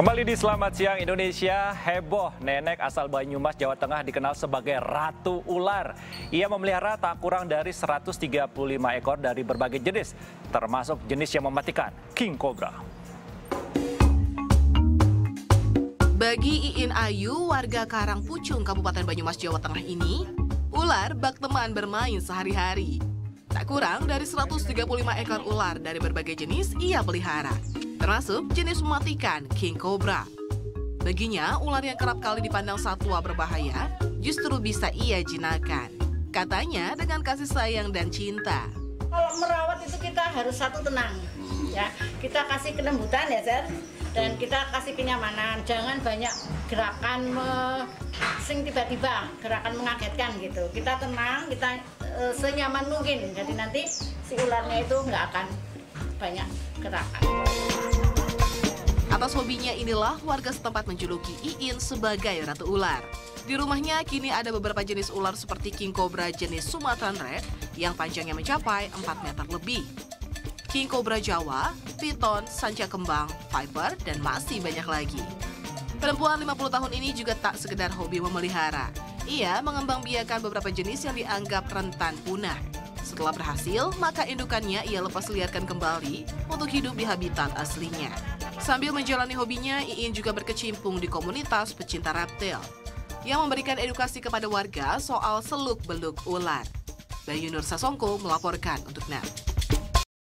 Kembali di Selamat Siang Indonesia, heboh nenek asal Banyumas, Jawa Tengah dikenal sebagai Ratu Ular. Ia memelihara tak kurang dari 135 ekor dari berbagai jenis, termasuk jenis yang mematikan, King Cobra. Bagi Iin Ayu, warga Karang Pucung, Kabupaten Banyumas, Jawa Tengah ini, ular bak teman bermain sehari-hari. Tak kurang dari 135 ekor ular dari berbagai jenis ia pelihara termasuk jenis mematikan King Cobra. Baginya, ular yang kerap kali dipandang satwa berbahaya justru bisa ia jinakan. Katanya dengan kasih sayang dan cinta. Kalau merawat itu kita harus satu tenang, ya. Kita kasih kelembutan ya, Sir. Dan kita kasih kenyamanan, jangan banyak gerakan me, sing tiba-tiba, gerakan mengagetkan gitu. Kita tenang, kita e, senyaman mungkin. Jadi nanti si ularnya itu nggak akan banyak gerakan. Atas hobinya inilah warga setempat menjuluki Iin sebagai Ratu Ular. Di rumahnya kini ada beberapa jenis ular seperti King Cobra jenis Sumatran Red yang panjangnya mencapai 4 meter lebih. King Cobra Jawa, Piton, Sanca Kembang, Viper, dan masih banyak lagi. Perempuan 50 tahun ini juga tak sekedar hobi memelihara. Ia mengembangbiakan beberapa jenis yang dianggap rentan punah. Setelah berhasil, maka indukannya ia lepas liarkan kembali untuk hidup di habitat aslinya. Sambil menjalani hobinya, Iin juga berkecimpung di komunitas pecinta reptil yang memberikan edukasi kepada warga soal seluk-beluk ular. Bayu Nur Sasongko melaporkan untuk NET.